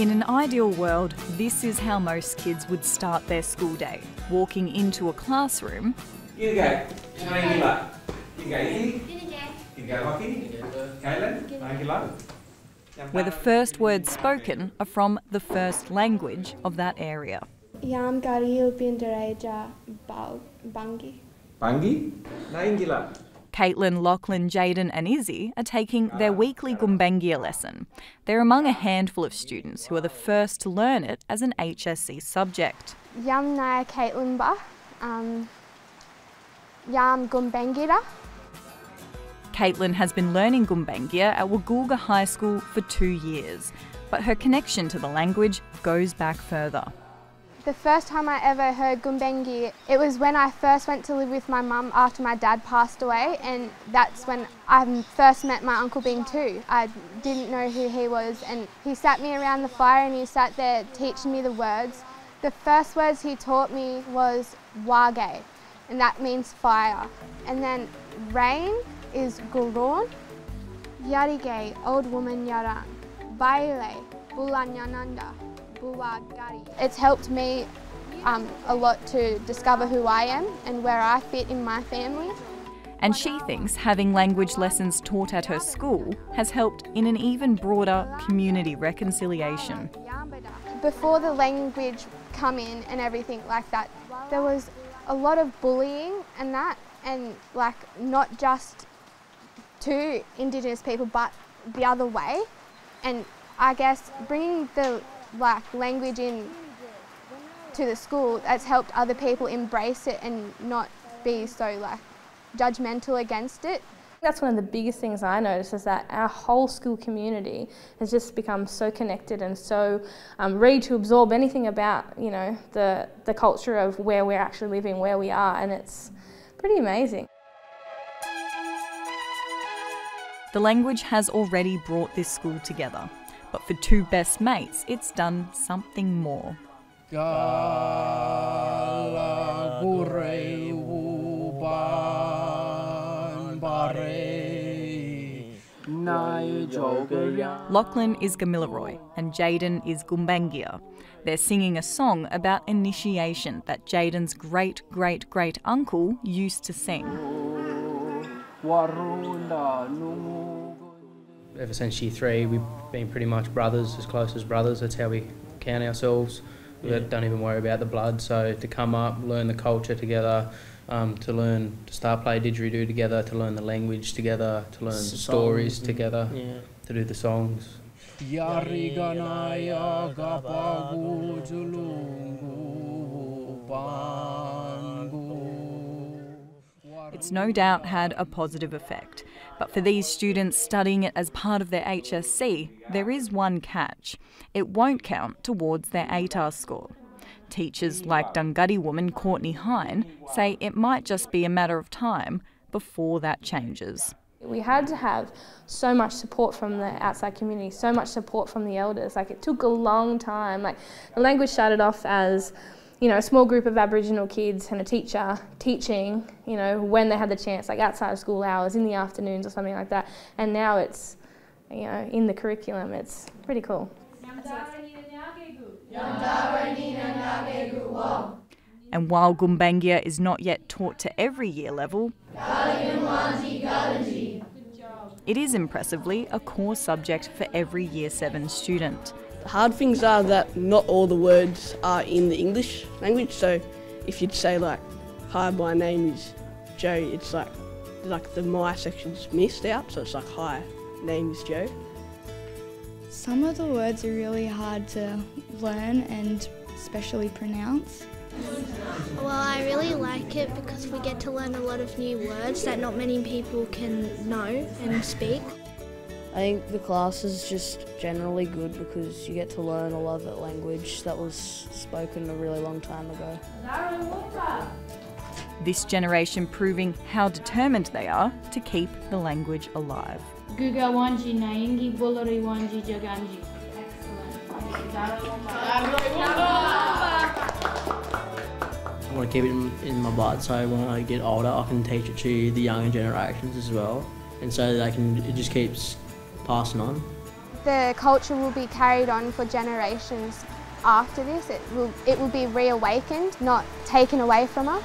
In an ideal world, this is how most kids would start their school day, walking into a classroom Gini guys, mana yang gila? Gini guys, ini. Gini guys, kaki ini. Kailan, mana gila? where the first words spoken are from the first language of that area. Yam Garil Bindereja Bangi. Panggi, nah yang gila. Caitlin, Lachlan, Jaden, and Izzy are taking their weekly Gumbaynggirr lesson. They're among a handful of students who are the first to learn it as an HSC subject. Yam Naya Caitlin Ba. Um, Yam Gumbaynggirr. Caitlin has been learning Gumbaynggirr at Woolgoolga High School for two years, but her connection to the language goes back further. The first time I ever heard Gumbaynggirr, it was when I first went to live with my mum after my dad passed away, and that's when I first met my Uncle Bing too. I didn't know who he was, and he sat me around the fire and he sat there teaching me the words. The first words he taught me was wage, and that means fire. And then rain is gurun, yarige, old woman yaran, baile, bulanyananda. It's helped me um, a lot to discover who I am and where I fit in my family. And she thinks having language lessons taught at her school has helped in an even broader community reconciliation. Before the language come in and everything like that, there was a lot of bullying and that, and like not just to Indigenous people, but the other way. And I guess bringing the like language in to the school that's helped other people embrace it and not be so like judgmental against it. That's one of the biggest things I notice is that our whole school community has just become so connected and so um, ready to absorb anything about you know the the culture of where we're actually living, where we are, and it's pretty amazing. The language has already brought this school together. But for two best mates, it's done something more. Lachlan is Gamilaroi and Jaden is Gumbaynggirr. They're singing a song about initiation that Jaden's great great great uncle used to sing ever since year three, we've been pretty much brothers, as close as brothers. That's how we count ourselves. We yeah. don't even worry about the blood. So to come up, learn the culture together, um, to learn to start play didgeridoo together, to learn the language together, to learn songs stories together, yeah. to do the songs. It's no doubt had a positive effect. But for these students studying it as part of their HSC, there is one catch. It won't count towards their ATAR score. Teachers like Dunghutti woman Courtney Hine say it might just be a matter of time before that changes. We had to have so much support from the outside community, so much support from the elders. Like it took a long time. Like the language started off as you know, a small group of Aboriginal kids and a teacher teaching, you know, when they had the chance, like outside of school hours, in the afternoons or something like that. And now it's, you know, in the curriculum. It's pretty cool. And while Gumbaynggirr is not yet taught to every year level, it is impressively a core subject for every Year 7 student. The hard things are that not all the words are in the English language. So if you'd say like, "Hi, my name is Joe," it's like like the my section's missed out. So it's like, "Hi, name is Joe." Some of the words are really hard to learn and especially pronounce. Well, I really like it because we get to learn a lot of new words that not many people can know and speak. I think the class is just generally good because you get to learn a lot of the language that was spoken a really long time ago. This generation proving how determined they are to keep the language alive. Guga wanji naingi bulari wanji jaganji. I want to keep it in, in my blood so when I get older I can teach it to the younger generations as well and so they can it just keeps on. The culture will be carried on for generations after this. It will, it will be reawakened, not taken away from us.